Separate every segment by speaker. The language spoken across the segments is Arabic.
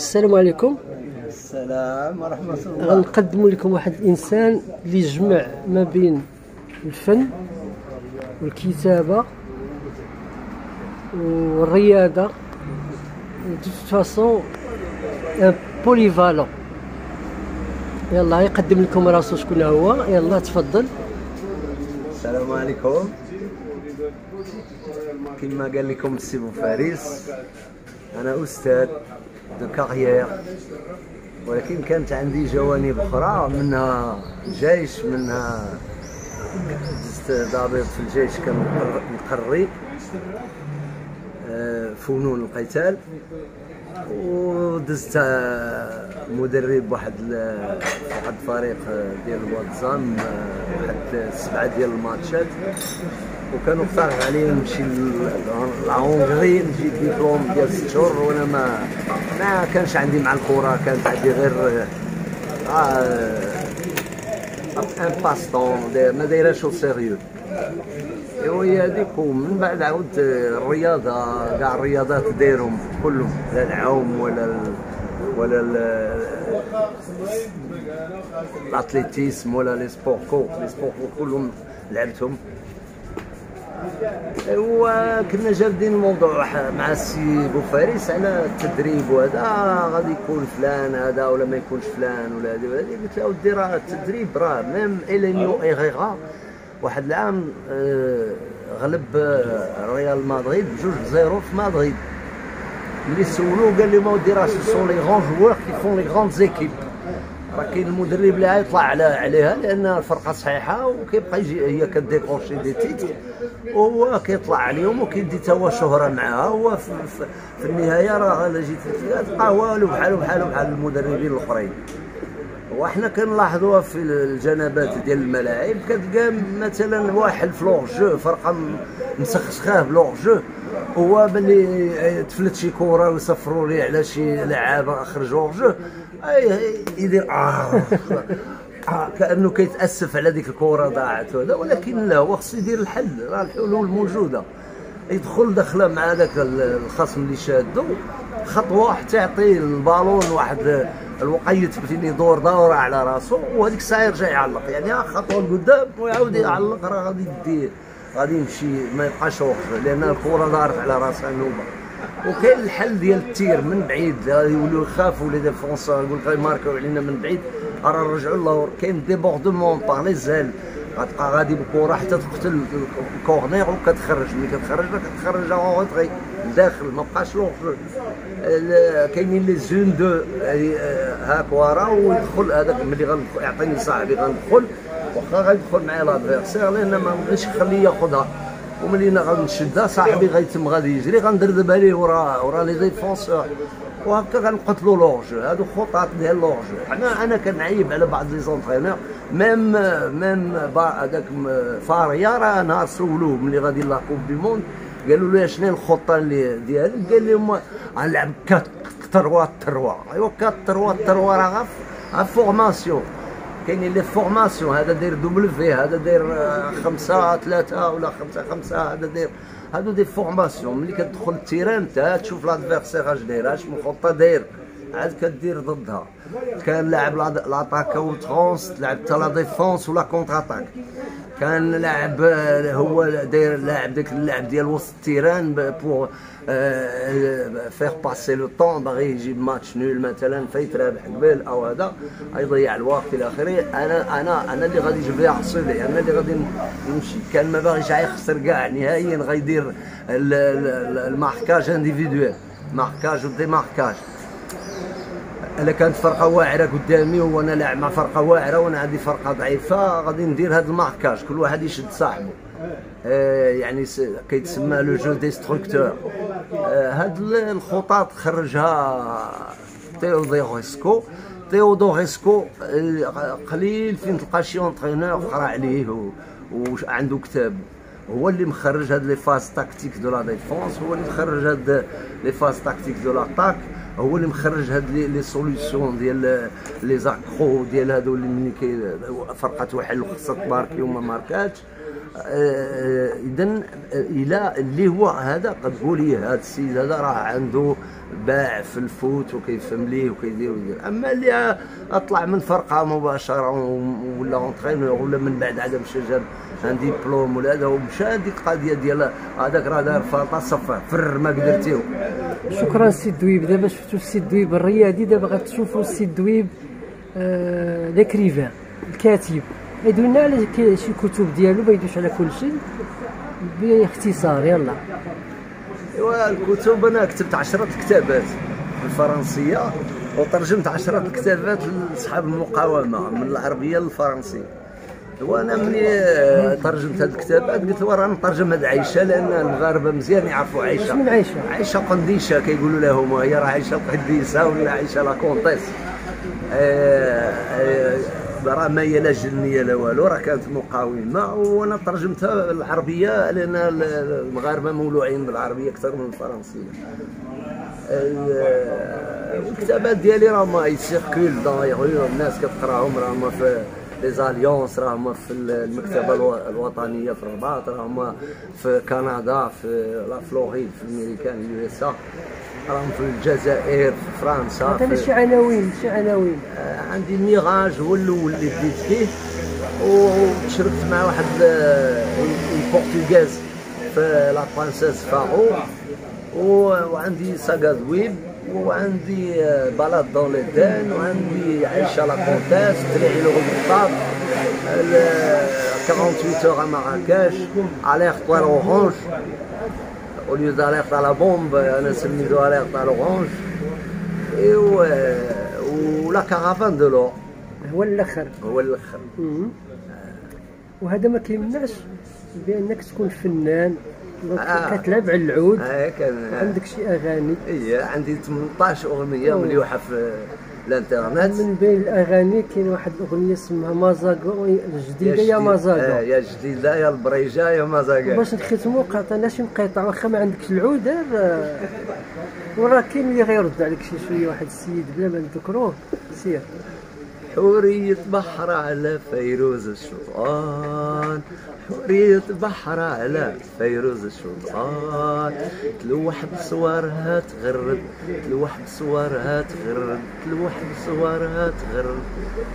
Speaker 1: السلام عليكم.
Speaker 2: السلام ورحمة الله.
Speaker 1: غنقدم لكم واحد الإنسان اللي جمع ما بين الفن والكتابة والرياضة de façon un polyvalent يلا يقدم لكم راسو شكون هو. يلا تفضل.
Speaker 2: السلام عليكم. كما قال لكم السي فارس أنا أستاذ de carrière ولكن كانت عندي جوانب أخرى منها الجيش منها دزت ضابط في الجيش آه، فنون القتال ودزت مدرب واحد واحد الفريق ديال واد زم واحد سبعه ديال الماتشات وكانوا اقترح علي نمشي ل Hongrie نجيب ديبلوم ديال ست شهور وأنا ما ما كانش عندي مع الكرة كانت عندي غير آه un passe-temps ما دايرهاش sérieux ايوا هي هذيك ومن بعد عاود الرياضه كاع الرياضات دايرهم كلهم لا العوم ولا ال ولا ال athlétisme ولا les sports co les sports co كلهم لعبتهم وكنا جابدين الموضوع مع السي بوفاريس على التدريب وهذا. غادي يكون فلان هذا ولا ما يكونش فلان ولا هذه ولا قلت له ودي راه التدريب راه même إلينيو إيريرا. واحد العام آه، غلب آه، ريال مدريد بجوج زيرو في مدريد. ملي سولوه قال لهم أودي راه ce sont les grands joueurs qui font les grandes équipes راه كاين المدرب اللي يطلع على عليها لأن الفرقة صحيحة وكيبقى يجي هي كديكروشي des titres وهو كيطلع عليهم وكيدي تا هو شهرة معاها. هو في, في النهاية راه الا جيت تلقى والو بحالو بحالو بحال المدربين الأخرين. وحنا كنلاحظوها في الجنبات ديال الملاعب كتلقى مثلا واحد في l'hors-jeu فرقة مسخسخاه ب l'hors-jeu. هو ملي تفلت شي كره ويصفروا ليه على شي لعابة خرج l'hors-jeu يدير آه, آه كأنه كيتأسف على ديك الكره ضاعت وهذا ولكن لا هو خصو يدير الحل. راه الحلول موجودة. يدخل دخلة مع هذاك الخصم اللي شادو. خطوه حتى يعطي البالون واحد الوقيت فهمتيني يدور دورة على راسو وهذيك الساعة يرجع يعلق. يعني خطوة لقدام ويعاود يعلق راه غادي يدي غادي يمشي ما يبقاش وقف لأن الكره دارت على راسها نوبة. وكاين الحل ديال التير من بعيد يوليو يخافوا لي ديفونسور يقول لك يماركوا علينا من بعيد. راه نرجعوا اللور كاين ديبوردمون باغ لي زال غتبقى غادي بالكره حتى تقتل الكورنير وكتخرج. ملي كتخرج كتخرج اون غي لداخل ما بقاش لونغ كاينين لي زون دو هاك ورا ويدخل هذاك ملي غيعطيني صاحبي غندخل. واخا غيدخل معايا لادفيرسير لأن ما نبغيش نخليه ياخذها وملي غنشدها صاحبي غيتم غادي يجري غندردب عليه ورا ورا les défenseurs. وهكا غنقتلوا l'hors-jeu هادو خطط ديال l'hors-jeu حنا أنا كنعيب على بعض les entraîneurs. même même هذاك فاريا راه نهار سولوه ملي غادي la Coupe du monde. قالوا له شنو الخطه اللي ديالك؟ قال لهم غنلعب 4 3 3 أيوا 4 3 3 راه غا formation كاينين les formations هذا داير double V هذا داير خمسة ثلاثة ولا خمسة خمسة هذا داير هادو des formations ملي كتدخل ال terrain انت تشوف l'adversaire اش داير اش من خطة داير. عاد كدير ضدها. كان لاعب l'attaque à outrance تلعب حتى la défense ولا contre-attaque كان لاعب هو داير لاعب داك اللاعب ديال وسط ال terrain pour faire passer le temps باغي يجيب match nul مثلا فيترابح قبل أو هذا. يضيع الوقت إلى آخره. أنا أنا أنا اللي غادي يجيب لي عصيلي أنا اللي غادي نمشي. كان ما باغيش يخسر كاع نهائيا غيدير ال marquage individuel marquage و démarquage أنا كانت فرقة واعرة قدامي وأنا لاعب مع فرقة واعرة وأنا عندي فرقة ضعيفة غادي ندير هذا ال marquage كل واحد يشد صاحبه آه يعني كيتسمى le jeu destructeur هاد الخطط خرجها تيودوريسكو. تيودوريسكو آه قليل فين تلقى شي entraîneur قرا عليه وعنده كتاب. هو اللي مخرج هاد les phases tactiques de la défense هو اللي مخرج هاد les phases tactiques de l'attaque هو اللي مخرج هاد les solutions ديال les accrocs ديال هادو اللي ملي فرقة واحد خصها تماركي وما ماركاتش. اذا إلى اللي هو هذا قد قولي هذا السيد هذا راه عنده باع في الفوت وكيفهم ليه وكيدير ويدير أما اللي أطلع من فرقة مباشرة ولا اونترينور ولا من بعد عاد مشى جاب ان ديبلوم ولا هذا ومشى هذيك القضية ديال هذاك راه دار فرطة صفه فر ما قدرتيو.
Speaker 1: شكرا سي دويب. دابا شفتوا السي دويب الرياضي دابا غتشوفوا السي دويب آه ليكريفان الكاتب. يدوي لنا على شي كتب ديالو ما يدوش على كل شيء باختصار يلا
Speaker 2: ايوا الكتب أنا كتبت عشرة كتابات بالفرنسيه وترجمت عشرة كتابات لاصحاب المقاومه من العربيه للفرنسيه وأنا ملي ترجمت هذه الكتابات قلت له راه نترجم هذه عائشه لأن المغاربه مزيان يعرفوا عائشه
Speaker 1: من عائشه
Speaker 2: عائشه قنديشه كيقولوا لهم هي راه عائشه القديسه ولا عائشه لا كونتيس راه ما هي لا جنية لا والو راه كانت مقاومة وأنا ترجمتها بالعربية لأن المغاربة مولوعين بالعربية أكثر من الفرنسية. الكتابات ديالي راهما يسيركول دون الناس كتقراهم راهما في لي زاليونس راهما في المكتبة الوطنية في الرباط راهما في كندا في لا فلوريد في الامريكان اليو إس راهم في الجزائر في فرنسا
Speaker 1: عطينا شي عناوين شي عناوين.
Speaker 2: آه عندي ميراج هو الأول اللي بديت فيه وشربت مع واحد البرتغاز في لا برانسيس فاغو وعندي ساغا دويب وعندي بلاد دون ليدان وعندي عائشه لا كونتاس تريعي لو غلطاب 48 heures à Marrakech, l'orange, au lieu d'alerte à la bombe, أنا سميتو alerte à l'orange. Et ولا كارافان دو لو
Speaker 1: هو الأخر.
Speaker 2: هو الأخر.
Speaker 1: وهذا ما كيمنعش بأنك تكون فنان. كتلعب على العود.
Speaker 2: آه كان
Speaker 1: عندك شي أغاني؟
Speaker 2: اي عندي 18 أغنية مليوحة في الإنترنت.
Speaker 1: من بين الأغاني كاين واحد الأغنية اسمها مازاغو. الجديده يا مازاغو.
Speaker 2: آه يا جديدة يا البريجة يا مازاغو.
Speaker 1: باش نختموا قاطعنا شي مقطع. واخا ما عندكش العود آه، وراه كاين اللي غيرد عليك شي شوية واحد السيد بلا ما نذكروه. سير.
Speaker 2: حورية بحر على فيروز الشطآن حورية بحر على فيروز الشطآن تلوح بصورها تغرد تلوح بصورها تغرد تلوح بصورها تغرد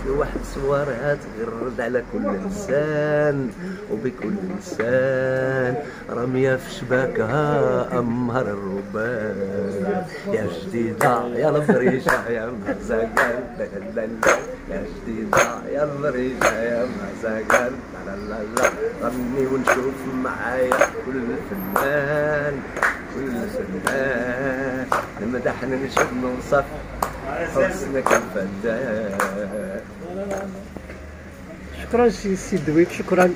Speaker 2: تلوح بصورها تغرد على كل إنسان وبكل إنسان. رمية في شباكها أمهر الربان يا جديدة يا البريشة يا مزاقة يا جديدة يا الريجة يا مزاقر لا لا لا غني ونشوف معايا كل فنان كل فنان مدحنا نشد نوصف حسنك الفنان
Speaker 1: شكرا سي دويك شكرا